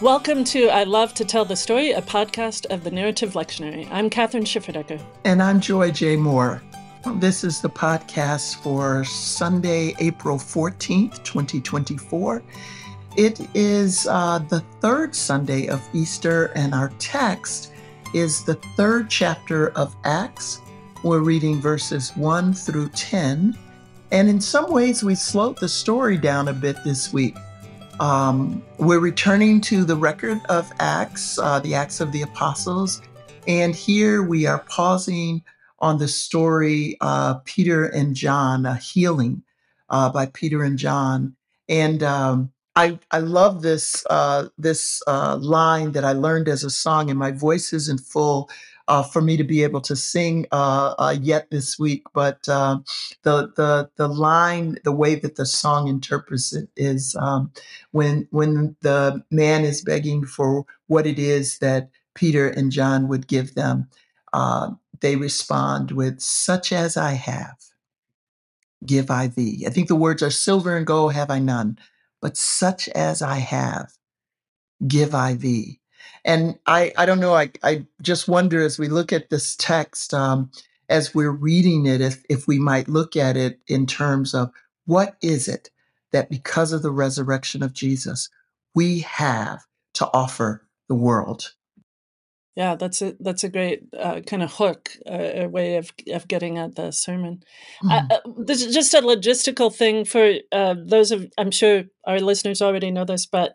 Welcome to I Love to Tell the Story, a podcast of the Narrative Lectionary. I'm Kathryn Schifferdecker. And I'm Joy J. Moore. This is the podcast for Sunday, April 14th, 2024. It is uh, the third Sunday of Easter, and our text is the third chapter of Acts. We're reading verses 1 through 10. And in some ways, we slowed the story down a bit this week um, we're returning to the record of Acts, uh, the Acts of the Apostles. And here we are pausing on the story uh, Peter and John, a healing uh, by Peter and John. And um, I, I love this, uh, this uh, line that I learned as a song, and my voice isn't full uh, for me to be able to sing uh, uh, yet this week. But uh, the the the line, the way that the song interprets it is um, when when the man is begging for what it is that Peter and John would give them, uh, they respond with "Such as I have, give I thee." I think the words are "Silver and gold have I none, but such as I have, give I thee." And I, I don't know, I, I just wonder as we look at this text, um, as we're reading it, if, if we might look at it in terms of what is it that because of the resurrection of Jesus, we have to offer the world. Yeah, that's a that's a great uh, kind of hook, uh, a way of of getting at the sermon. Mm-hmm. Uh, this is just a logistical thing for uh, those of I'm sure our listeners already know this, but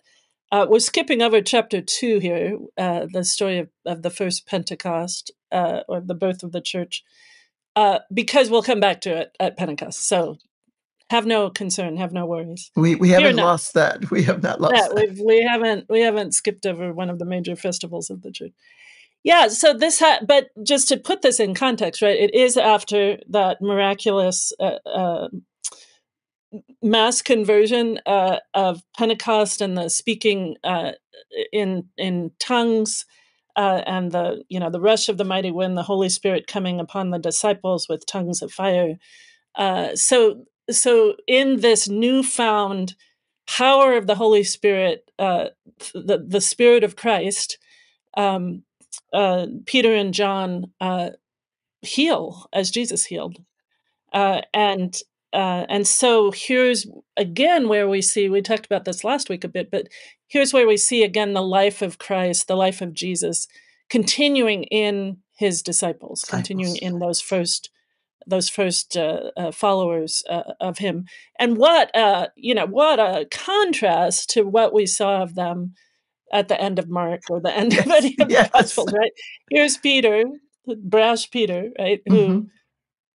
uh, we're skipping over chapter two here, uh, the story of, of, the first Pentecost uh, or the birth of the church, uh, because we'll come back to it at Pentecost. So have no concern, have no worries. We we haven't lost that. We have not lost yeah, that. We've, we haven't we haven't skipped over one of the major festivals of the church. Yeah, so this, ha- but just to put this in context, right? It is after that miraculous uh, uh, mass conversion uh, of Pentecost and the speaking uh, in in tongues uh, and the you know the rush of the mighty wind, the Holy Spirit coming upon the disciples with tongues of fire. Uh, so so in this newfound power of the Holy Spirit, the the Spirit of Christ, um, uh, Peter and John heal as Jesus healed. Uh, and uh, and so here's again where we see, we talked about this last week a bit, but here's where we see again the life of Christ, the life of Jesus continuing in his disciples, disciples. continuing in those first those first uh, uh, followers uh, of him and what uh, you know what a contrast to what we saw of them at the end of mark or the end of any of yes. the gospels right here's peter brash peter right who mm-hmm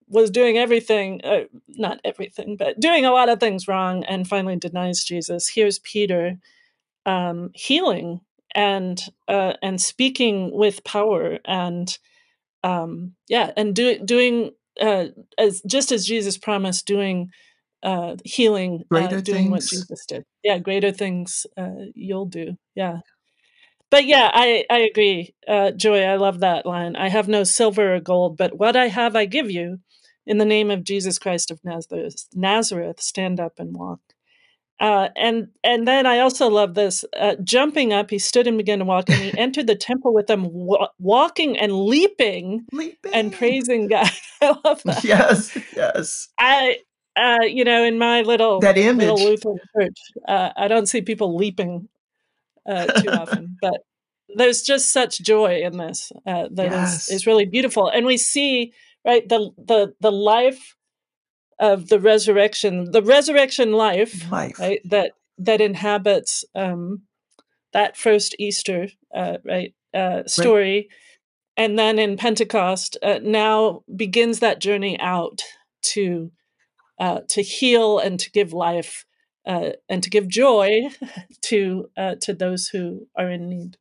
was doing everything, uh, not everything, but doing a lot of things wrong and finally denies Jesus. Here's Peter um, healing and uh, and speaking with power and um, yeah, and do, doing uh, as just as Jesus promised, doing uh, healing, uh, doing things. what Jesus did. Yeah, greater things uh, you'll do. Yeah. But yeah, I, I agree, uh, Joy. I love that line. I have no silver or gold, but what I have, I give you in the name of Jesus Christ of Nazareth, Nazareth stand up and walk. Uh, and and then I also love this. Uh, jumping up, he stood and began to walk, and he entered the temple with them, wa- walking and leaping, leaping, and praising God. I love that. Yes, yes. I, uh, you know, in my little that image. little Lutheran church, uh, I don't see people leaping uh, too often, but there's just such joy in this uh, that yes. is, is really beautiful, and we see right the the the life of the resurrection the resurrection life, life. right that that inhabits um that first easter uh, right uh story right. and then in pentecost uh, now begins that journey out to uh to heal and to give life uh, and to give joy to uh, to those who are in need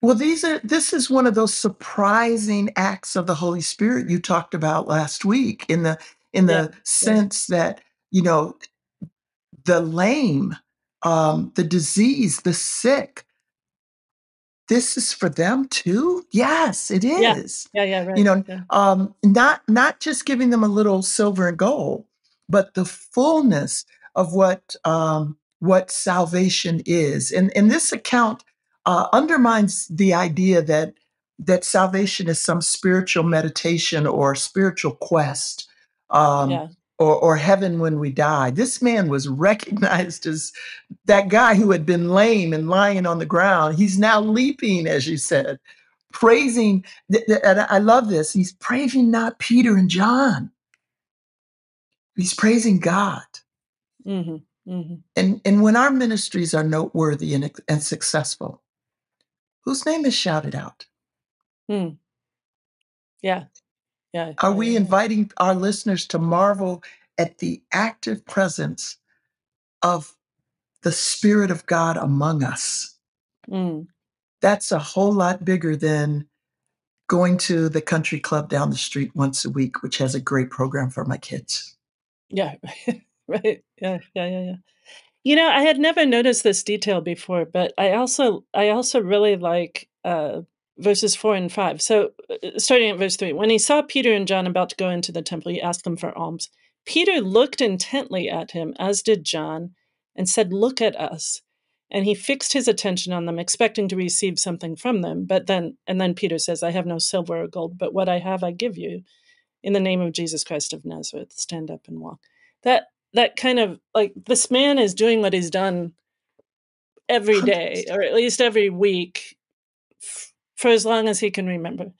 well, these are this is one of those surprising acts of the Holy Spirit you talked about last week in the in the yeah. sense yeah. that, you know, the lame, um, the disease, the sick, this is for them too. Yes, it is. Yeah, yeah, yeah right. You know, um, not not just giving them a little silver and gold, but the fullness of what um, what salvation is. And and this account uh, undermines the idea that that salvation is some spiritual meditation or spiritual quest. Um, Yeah. or, or heaven when we die. This man was recognized as that guy who had been lame and lying on the ground. He's now leaping, as you said, praising. th- th- And I love this. He's praising not Peter and John, he's praising God. hmm hmm And, and when our ministries are noteworthy and, and successful, whose name is shouted out? Hmm. Yeah. Yeah. Are we inviting our listeners to marvel at the active presence of the Spirit of God among us? Mm. That's a whole lot bigger than going to the country club down the street once a week, which has a great program for my kids. Yeah. right. Yeah. Yeah. Yeah. Yeah. You know, I had never noticed this detail before, but I also I also really like uh, verses four and five. So, uh, starting at verse three, when he saw Peter and John about to go into the temple, he asked them for alms. Peter looked intently at him, as did John, and said, "Look at us." And he fixed his attention on them, expecting to receive something from them. But then, and then Peter says, "I have no silver or gold, but what I have, I give you." In the name of Jesus Christ of Nazareth, stand up and walk. That that kind of like this man is doing what he's done every day or at least every week f- for as long as he can remember.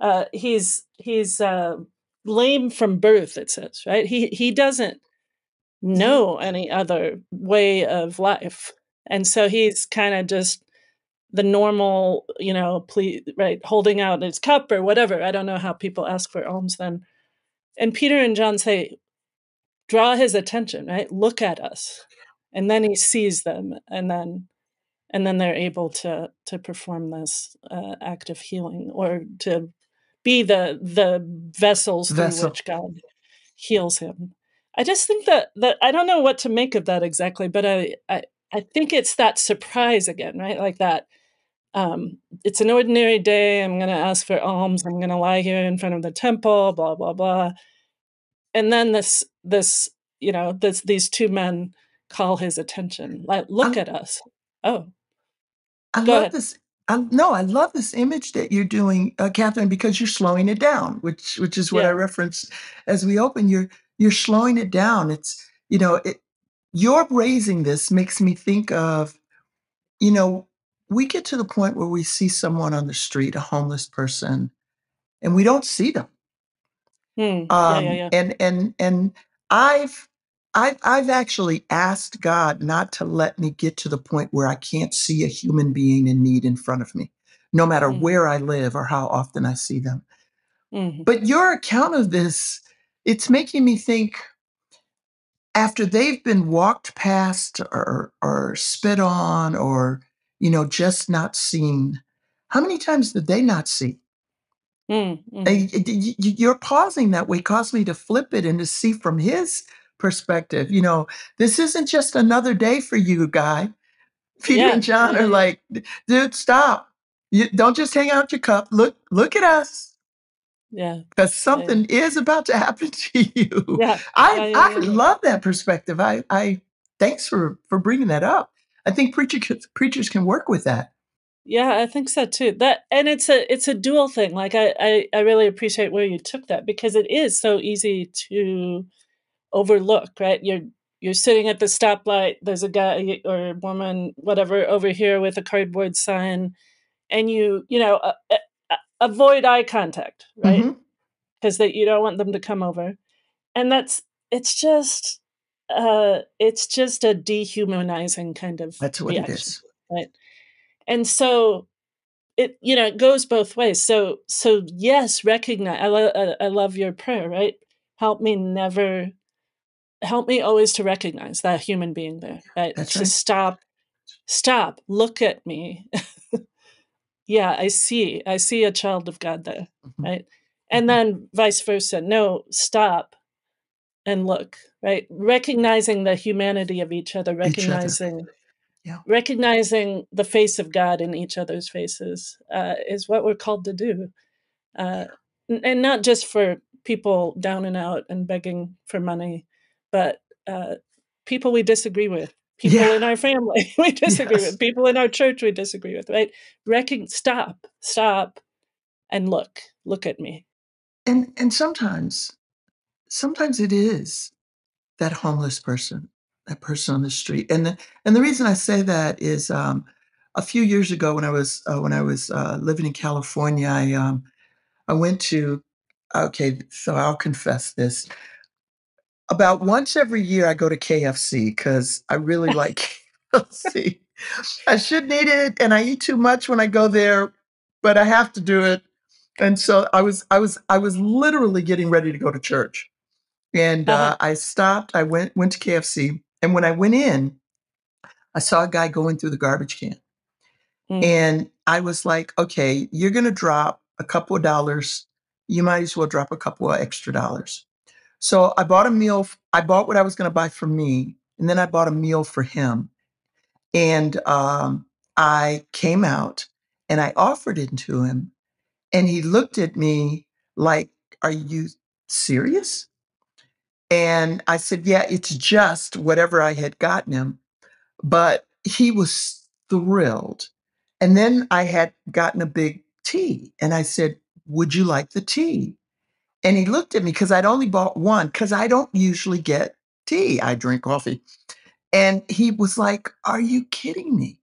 Uh, he's he's uh, lame from birth it says right? He he doesn't know any other way of life. And so he's kind of just the normal you know please right holding out his cup or whatever. I don't know how people ask for alms then. And peter and john say draw his attention right? Look at us. And then he sees them and then and then they're able to to perform this uh, act of healing or to be the the vessels through which god heals him. I just think that that i don't know what to make of that exactly but i i, I think it's that surprise again right? Like that um, it's an ordinary day i'm going to ask for alms i'm going to lie here in front of the temple blah blah blah and then this this you know this these two men call his attention like look I- at us oh I Go love ahead. this. I, no, I love this image that you're doing, uh, Kathryn, because you're slowing it down, which which is what I Yeah. referenced as we open. You're you're slowing it down. It's you know, it, your raising this makes me think of, you know, we get to the point where we see someone on the street, a homeless person, and we don't see them. Hmm. Um, yeah, yeah. And and and I've I've I've actually asked God not to let me get to the point where I can't see a human being in need in front of me, no matter Mhm. where I live or how often I see them. Mhm. But your account of this, it's making me think after they've been walked past or or spit on or you know just not seen, how many times did they not see? Mm, mhm. And y- y- y- You're pausing that way caused me to flip it and to see from his perspective. You know, this isn't just another day for you, guy. Peter Yeah, and John are like, dude, stop. You don't just hang out your cup. Look, look at us, Yeah. because something is about to happen to you. Yeah. I Yeah, yeah, I yeah, yeah. love that perspective. I I thanks for for bringing that up. I think preacher preachers can work with that. Yeah, I think so too. That and it's a it's a dual thing. Like I, I I really appreciate where you took that because it is so easy to overlook, right? You're you're sitting at the stoplight, there's a guy or woman, whatever, over here with a cardboard sign, and you, you know, uh, uh, avoid eye contact, right? Mhm. Because that you don't want them to come over. And that's it's just uh it's just a dehumanizing kind of That's what it reaction. is. right and so it you know it goes both ways so so yes recognize i, lo- I, I love your prayer right help me never help me always to recognize that human being there right That's to right. stop stop look at me yeah i see i see a child of god there Mhm. right and Mhm. then vice versa no stop and look right recognizing the humanity of each other Each other. recognizing Yeah. recognizing the face of god in each other's faces uh, is what we're called to do uh, and not just for people down and out and begging for money but uh, people we disagree with People yeah. in our family we disagree yes. with. People in our church we disagree with. Right? Recon- stop, stop, and look. Look at me. And and sometimes, sometimes it is that homeless person, that person on the street. And the, and the reason I say that is um, a few years ago when I was uh, when I was uh, living in California, I um, I went to okay, so I'll confess this. About once every year, I go to KFC because I really like KFC. I shouldn't eat it, and I eat too much when I go there, but I have to do it. And so I was, I was, I was literally getting ready to go to church, and uh-huh. uh, I stopped. I went went to KFC, and when I went in, I saw a guy going through the garbage can, mm. and I was like, "Okay, you're going to drop a couple of dollars you might as well drop a couple of extra dollars. So I bought a meal. I bought what I was going to buy for me, and then I bought a meal for him. And um, I came out and I offered it to him, and he looked at me like, "Are you serious?" And I said, "Yeah, it's just whatever I had gotten him." But he was thrilled. And then I had gotten a big tea, and I said, would you like the tea? And he looked at me because I'd only bought one because I don't usually get tea. I drink coffee. And he was like, Are you kidding me?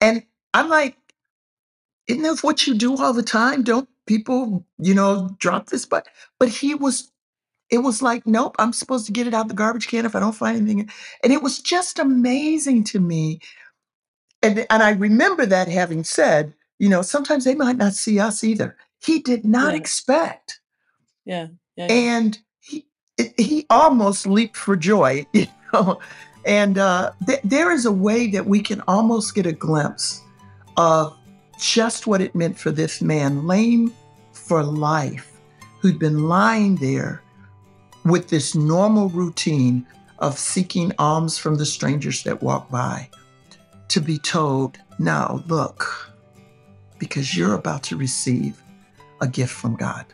And I'm like, Isn't that what you do all the time? Don't people, you know, drop this? But but he was it was like, nope, I'm supposed to get it out the garbage can if I don't find anything. And it was just amazing to me. And and I remember that having said, you know, sometimes they might not see us either. He did not yeah. expect. Yeah. yeah. And he he almost leaped for joy, you know. And uh, th- there is a way that we can almost get a glimpse of just what it meant for this man, lame for life, who'd been lying there with this normal routine of seeking alms from the strangers that walk by, to be told, now look, because you're about to receive a gift from God.